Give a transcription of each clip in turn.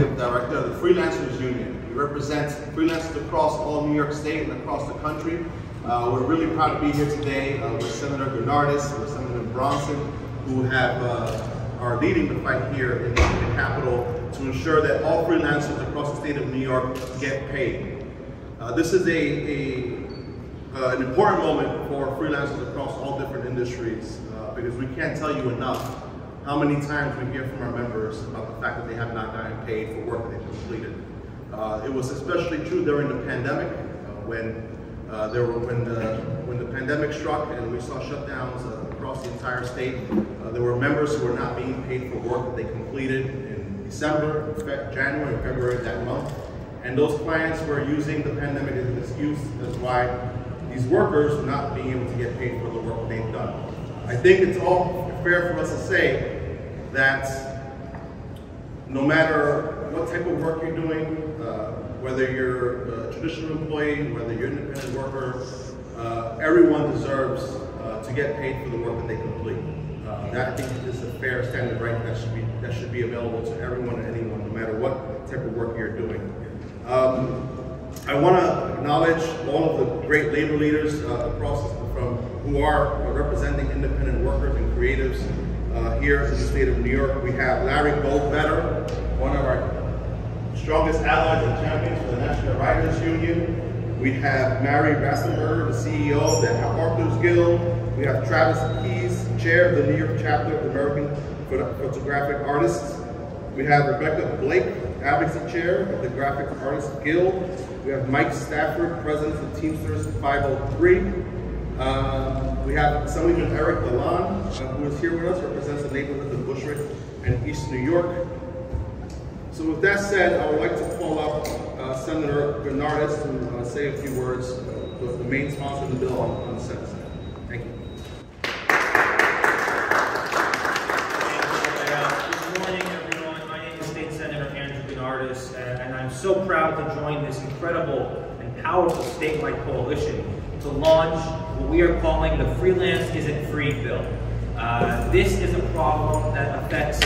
Executive Director of the Freelancers Union. We represent freelancers across all New York State and across the country. Uh, we're really proud to be here today uh, with Senator Gounardes, with Senator Bronson, who have uh, are leading the fight here in the, in the Capitol to ensure that all freelancers across the state of New York get paid. Uh, this is a, a uh, an important moment for freelancers across all different industries uh, because we can't tell you enough how many times we hear from our members about the fact that they have not gotten paid for work that they've completed. Uh, it was especially true during the pandemic uh, when uh, there were when the when the pandemic struck and we saw shutdowns uh, across the entire state. there were members who were not being paid for work that they completed in December, January, February that month. And those clients were using the pandemic as an excuse as why these workers were not being able to get paid for the work they've done. I think it's all fair for us to say that no matter what type of work you're doing, uh, whether you're a traditional employee, whether you're an independent worker, uh, everyone deserves uh, to get paid for the work that they complete. Uh, that I think is a fair standard right that should be that should be available to everyone and anyone, no matter what type of work you're doing. Um, I want to acknowledge all of the great labor leaders uh, across from who are representing independent workers and creatives uh, here in the state of New York. We have Larry Goldbetter, one of our strongest allies and champions for the National Writers Union. We have Mary Rasenberger, the CEO of the Authors Guild. We have Travis Keyes, chair of the New York chapter of the American Photographic Artists. We have Rebecca Blake, advocacy chair of the Graphic Artists Guild. We have Mike Stafford, president of Teamsters 503. Um, we have Assemblyman Eric Lalonde, uh, who is here with us, represents the neighborhoods of Bushwick and East New York. So with that said, I would like to call up uh, Senator Gounardes to uh, say a few words, uh, the, main sponsor of the bill on, on the Senate side. Thank you. Good morning everyone. My name is State Senator Andrew Gounardes, and I'm so proud to join this incredible and powerful statewide coalition to launch what we are calling the Freelance Isn't Free Bill. Uh, this is a problem that affects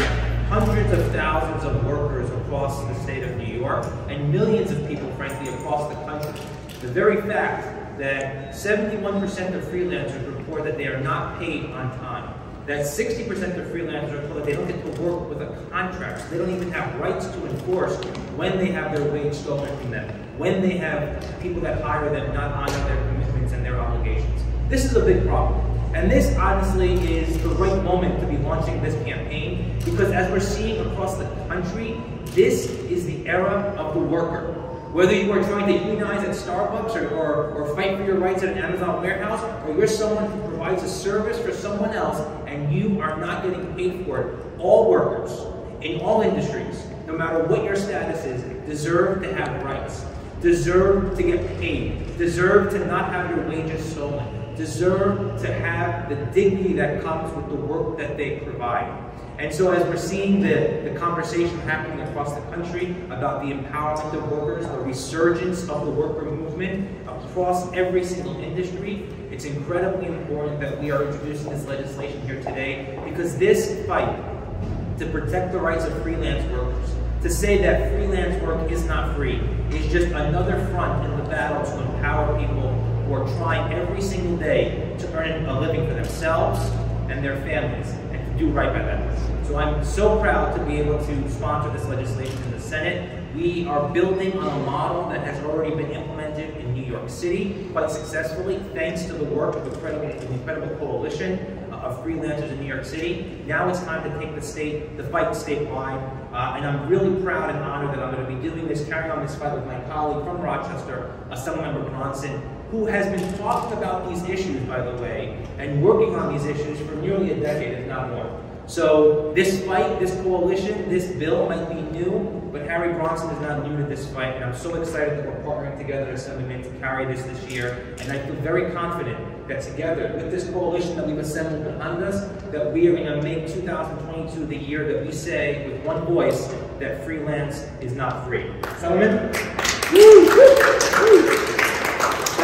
hundreds of thousands of workers across the state of New York and millions of people, frankly, across the country. The very fact that 71% of freelancers report that they are not paid on time that 60% of freelancers are told that they don't get to work with a contract. They don't even have rights to enforce when they have their wage stolen from them, when they have people that hire them not honor their commitments and their obligations. This is a big problem. And this, honestly, is the right moment to be launching this campaign because as we're seeing across the country, this is the era of the worker. Whether you are trying to unionize at Starbucks or, or, or fight for your rights at an Amazon warehouse, or you're someone who provides a service for someone else and you are not getting paid for it, all workers in all industries, no matter what your status is, deserve to have rights, deserve to get paid, deserve to not have your wages stolen, deserve to have the dignity that comes with the work that they provide. And so as we're seeing the, the conversation happening across the country about the empowerment of workers, the resurgence of the worker movement across every single industry, it's incredibly important that we are introducing this legislation here today because this fight to protect the rights of freelance workers, to say that freelance work is not free, is just another front in the battle to empower people who are trying every single day to earn a living for themselves and their families do right by them. So I'm so proud to be able to sponsor this legislation in the Senate. We are building on a model that has already been implemented in New York City quite successfully, thanks to the work of the incredible, the incredible coalition of freelancers in New York City. Now it's time to take the state, the fight statewide, uh, and I'm really proud and honored that I'm going to be doing this, carrying on this fight with my colleague from Rochester, Assemblymember Bronson, who has been talking about these issues, by the way, and working on these issues for nearly a decade, if not more. So this fight, this coalition, this bill might be new, but Harry Bronson is not new to this fight, and I'm so excited that we're partnering together as Assemblyman to carry this this year, and I feel very confident that together, with this coalition that we've assembled behind us, that we are going to make 2022 the year that we say with one voice that freelance is not free. Assemblyman?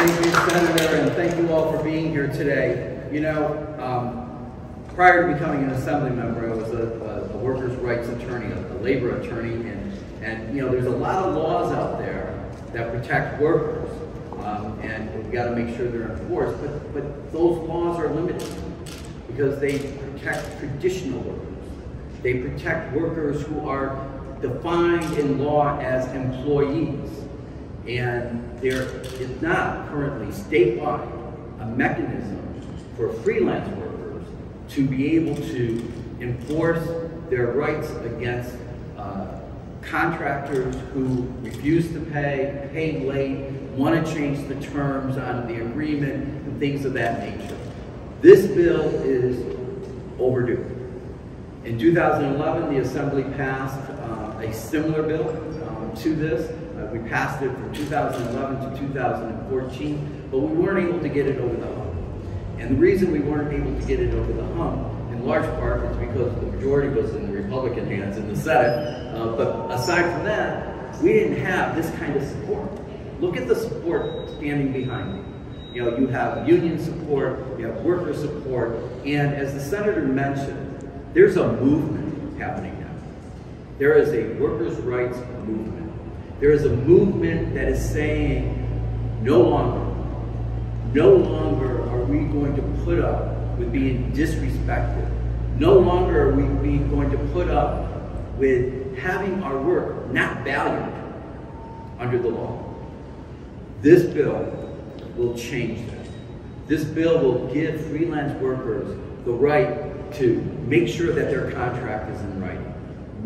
Thank you, Senator, and thank you all for being here today. You know, um, prior to becoming an assembly member, I was a, a, a workers' rights attorney, a, a, labor attorney, and, and you know, there's a lot of laws out there that protect workers, um, and we've got to make sure they're enforced, but, but those laws are limited because they protect traditional workers. They protect workers who are defined in law as employees. And there is not currently statewide a mechanism for freelance workers to be able to enforce their rights against uh, contractors who refuse to pay, pay late, want to change the terms on the agreement, and things of that nature. This bill is overdue. In 2011, the Assembly passed uh, a similar bill um, to this. We passed it from 2011 to 2014, but we weren't able to get it over the hump. And the reason we weren't able to get it over the hump, in large part, is because the majority was in the Republican hands in the Senate. Uh, but aside from that, we didn't have this kind of support. Look at the support standing behind me. You know, you have union support, you have worker support, and as the senator mentioned, there's a movement happening now. There is a workers' rights movement. There is a movement that is saying, no longer, no longer are we going to put up with being disrespected. No longer are we going to put up with having our work not valued under the law. This bill will change that. This bill will give freelance workers the right to make sure that their contract is in writing.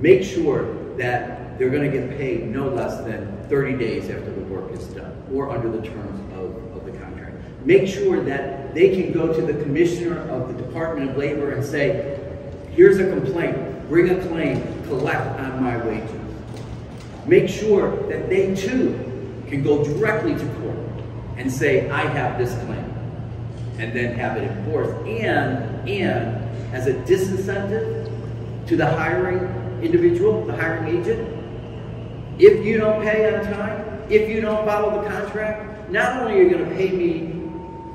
Make sure that they're going to get paid no less than 30 days after the work is done or under the terms of, of the contract. Make sure that they can go to the commissioner of the Department of Labor and say, here's a complaint, bring a claim, collect on my wages. Make sure that they too can go directly to court and say, I have this claim, and then have it enforced. And, and as a disincentive to the hiring individual, the hiring agent, if you don't pay on time, if you don't follow the contract, not only are you going to pay me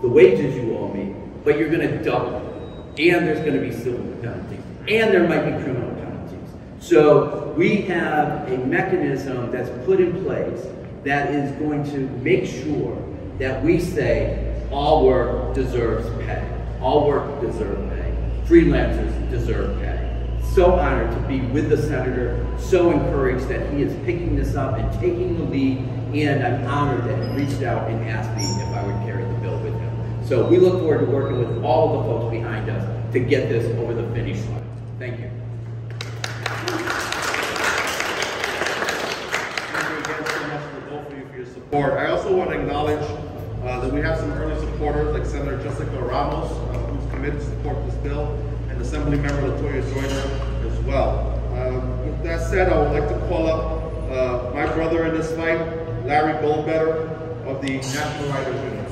the wages you owe me, but you're going to double it. And there's going to be civil penalties. And there might be criminal penalties. So we have a mechanism that's put in place that is going to make sure that we say all work deserves pay. All work deserves pay. Freelancers deserve pay. So honored to be with the senator, so encouraged that he is picking this up and taking the lead, and I'm honored that he reached out and asked me if I would carry the bill with him. So we look forward to working with all of the folks behind us to get this over the finish line. Thank you. Thank you again so much to both of you for your support. I also want to acknowledge uh, that we have some early supporters like Senator Jessica Ramos, uh, who's committed to support this bill, and Assembly Member Latoya Joyner as well. Um, with that said, I would like to call up uh, my brother in this fight, Larry Goldbetter of the National Writers Union.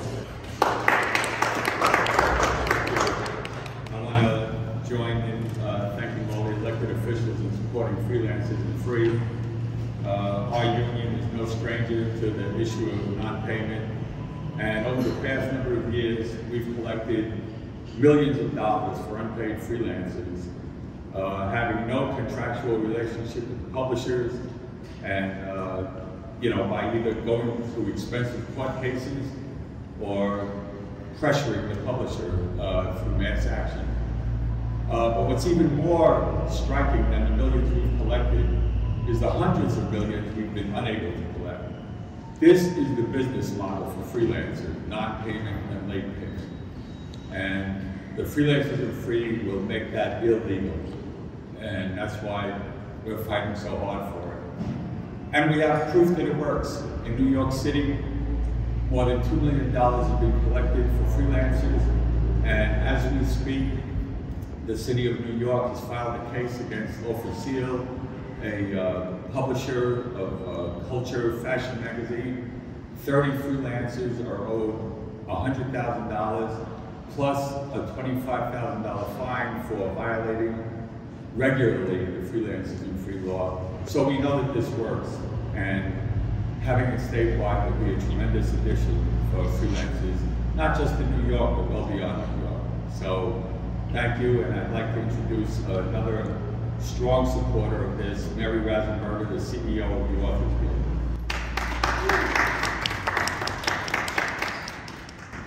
I want to join in uh, thanking all the elected officials in supporting freelancers and free. Uh, Our union is no stranger to the issue of non-payment. And over the past number of years, we've collected millions of dollars for unpaid freelancers, uh, having no contractual relationship with publishers, and, uh, you know, by either going through expensive court cases or pressuring the publisher uh, through mass action. Uh, but what's even more striking than the millions we've collected is the hundreds of millions we've been unable to collect. This is the business model for freelancers, not payment and late payment. And the freelancers are free will make that illegal. And that's why we're fighting so hard for it. And we have proof that it works. In New York City, more than $2 million have been collected for freelancers. And as we speak, the city of New York has filed a case against Seal, a uh, publisher of uh, Culture Fashion magazine. 30 freelancers are owed $100,000 plus a $25,000 fine for violating regularly the freelancers and free law. So we know that this works, and having it statewide would be a tremendous addition for freelancers, not just in New York, but well beyond New York. So thank you, and I'd like to introduce another strong supporter of this. Mary Rasenberger, the CEO of the Authors Guild.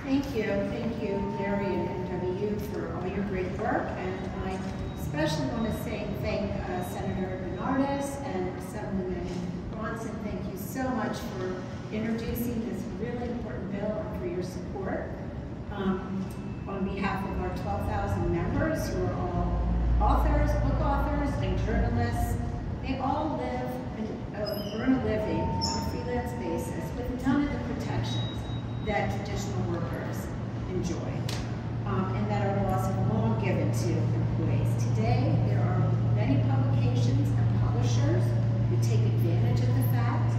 Thank you, thank you, Larry and NWU, for all your great work. And I especially want to say thank uh, Senator Gounardes and Assemblyman Bronson. Thank you so much for introducing this really important bill and for your support. Um, on behalf of our 12,000 members who are all authors, book authors, and journalists, they all live and earn a living on a freelance basis with none of the protections that traditional workers enjoy, um, and that our laws have long given to employees. Today, there are many publications and publishers who take advantage of the fact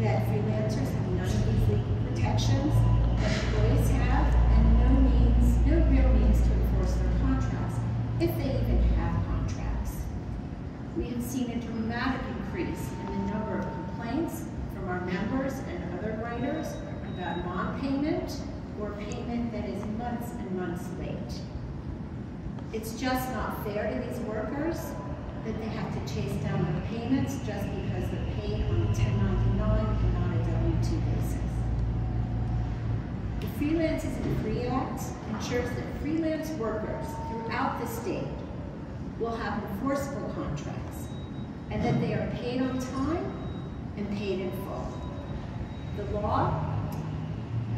that freelancers have none of these protections that employees have, and no means, no real means to enforce their contracts, if they even have contracts. We have seen a dramatic increase in the number of complaints from our members and other writers non-payment or payment that is months and months late. It's just not fair to these workers that they have to chase down their payments just because they're paid on a 1099 and not a W-2 basis. The Freelance Isn't Free Act ensures that freelance workers throughout the state will have enforceable contracts and that they are paid on time and paid in full. The law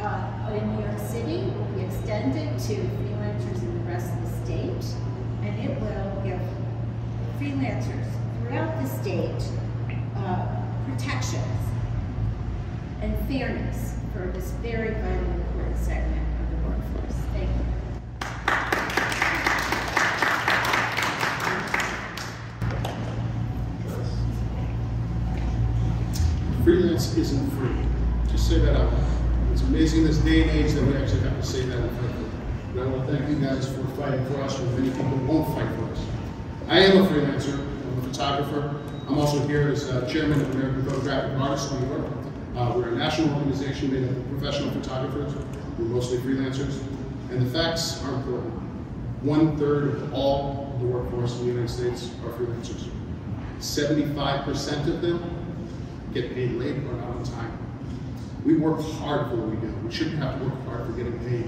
uh, in New York City will be extended to freelancers in the rest of the state, and it will give freelancers throughout the state uh, protections and fairness for this very vital important segment of the workforce. Thank you. freelance isn't free. Just say that out loud. It's amazing in this day and age that we actually have to say that. And I want to thank you guys for fighting for us when many people won't fight for us. I am a freelancer. I'm a photographer. I'm also here as uh, chairman of American Photographic Artists New York. Uh, we're a national organization made up of professional photographers. We're mostly freelancers. And the facts are important. One third of all the workforce in the United States are freelancers. 75% of them get paid late or not on time. We work hard for what we do. We shouldn't have to work hard for getting paid.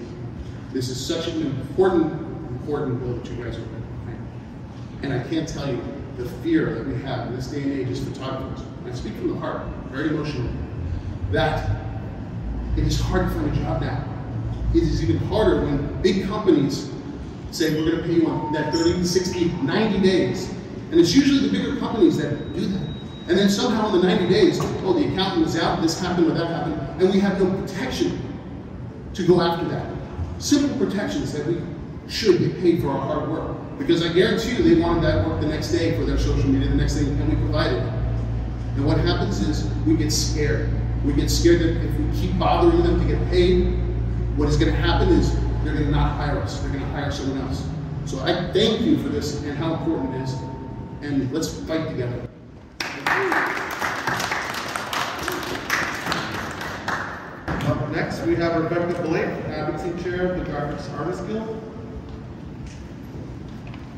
This is such an important, important bill that you guys are behind. And I can't tell you the fear that we have in this day and age as photographers. I speak from the heart, very emotional, that it is hard to find a job now. It is even harder when big companies say we're going to pay you on that 30, 60, 90 days. And it's usually the bigger companies that do that. And then somehow in the 90 days, oh, the accountant was out, this happened or that happened, and we have no protection to go after that. Simple protections that we should get paid for our hard work. Because I guarantee you they wanted that work the next day for their social media, the next thing, and we provided it. And what happens is we get scared. We get scared that if we keep bothering them to get paid, what is going to happen is they're going to not hire us. They're going to hire someone else. So I thank you for this and how important it is. And let's fight together. Up next, we have Rebecca Blake, Advocacy Chair of the Graphics Artists Guild.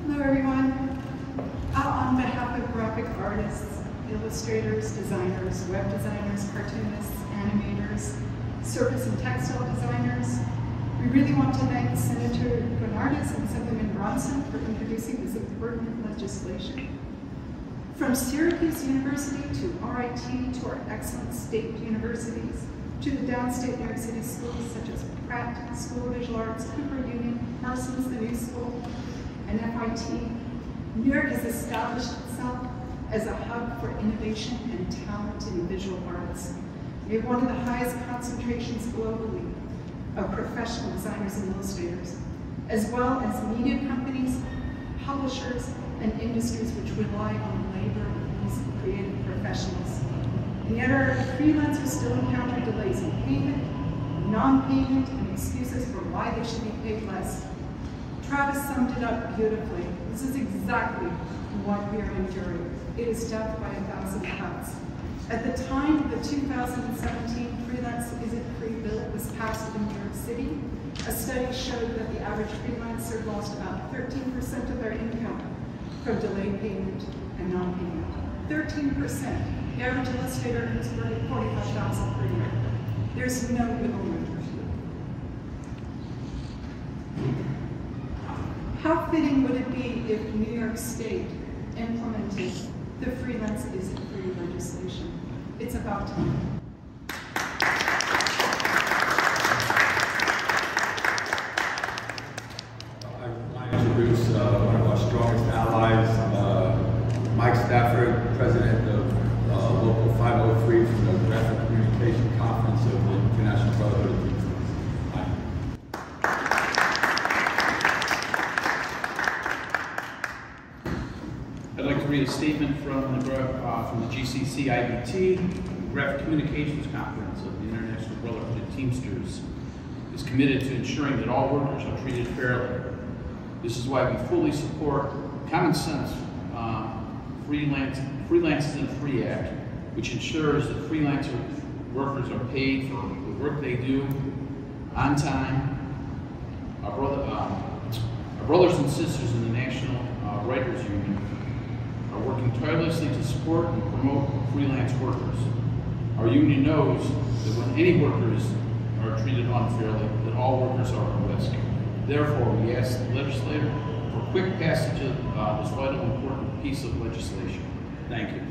Hello, everyone. On behalf of graphic artists, illustrators, designers, web designers, cartoonists, animators, surface and textile designers, we really want to thank Senator Gounardes and Assemblyman Bronson for introducing this important legislation. From Syracuse University to RIT to our excellent state universities, to the downstate New York City schools such as Pratt School of Visual Arts, Cooper Union, Parsons, the New School, and FIT, New York has established itself as a hub for innovation and talent in visual arts. We have one of the highest concentrations globally of professional designers and illustrators, as well as media companies, publishers, and industries which rely on labor of these creative professionals. And yet our freelancers still encounter delays in payment, non-payment, and excuses for why they should be paid less. Travis summed it up beautifully. This is exactly what we are enduring. It is death by a thousand cuts. At the time the 2017 Freelance Isn't Free bill was passed in New York City, a study showed that the average freelancer lost about 13% of their income from delayed payment and non-payment. Thirteen percent. Average illustrator earns forty-five thousand per year. There's no wiggle room. How fitting would it be if New York State implemented the freelance isn't free legislation? It's about time. I want to introduce uh, one of our strongest allies, uh, Mike Stafford, president of uh, Local 503 from the Graphic Communication Conference of the International Brotherhood of Teamsters. Mike. I'd like to read a statement from the, uh, from the GCC IBT, Graphic Communications Conference of the International Brotherhood of Teamsters is committed to ensuring that all workers are treated fairly. This is why we fully support common sense uh, freelance, and Free Act, which ensures that freelancer workers are paid for the work they do on time. Our brother, uh, our brothers and sisters in the National uh, Writers Union are working tirelessly to support and promote freelance workers. Our union knows that when any workers are treated unfairly, that all workers are at risk. Therefore, we ask the legislator for quick passage of uh, this vital important piece of legislation. Thank you.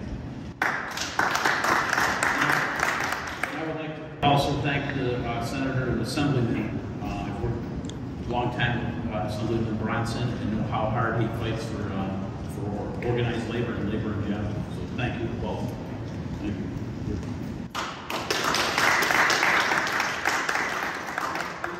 I would like to also thank the uh, senator and assemblyman. Uh, I've worked a long time with uh, Assemblyman Bronson and know how hard he fights for, uh, for organized labor and labor in general. So thank you to both. Thank you.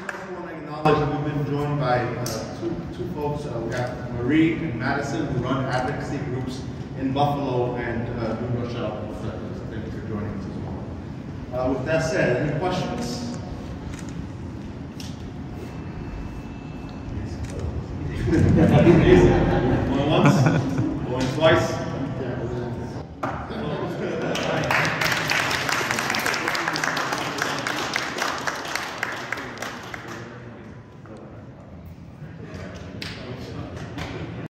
I want to acknowledge that we've been joined by uh, two, two folks. Uh, we have Marie and Madison who run advocacy groups in Buffalo and uh, New Rochelle. So Thank you for joining us as well. Uh, with that said, any questions? twice.